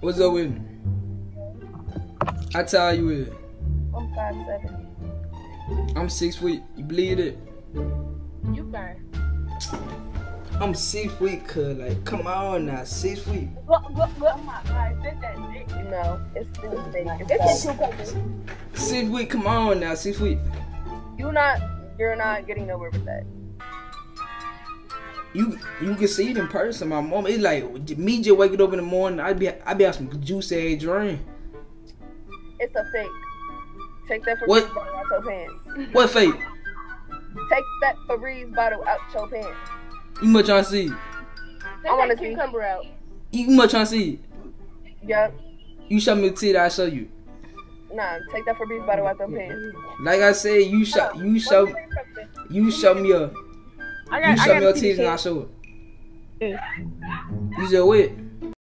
What's up with me? I tell you it. I'm five seven. I'm six feet. You bleed it? You fine. I'm six feet, cuz. Like, come on now. Six feet. Look, look, look. Oh my god, sit that dick. No, it's still fake. It's too close. Six feet, come on now. Six feet. You're not, you're not getting nowhere with that. You you can see it in person. My mom, it's like me just waking up in the morning. I be I be on some juice ass dream. It's a fake. Take that Febreze What? bottle out your pants. What fake? Take that Febreze bottle out your pants. You much trying to see? I want to see. Cucumber out. You much trying to see? Yup. You show me the tit, I show you. Nah, take that Febreze bottle out your pants. Like I said, you show you show you show me a I you show me your titties and I show it. You said what?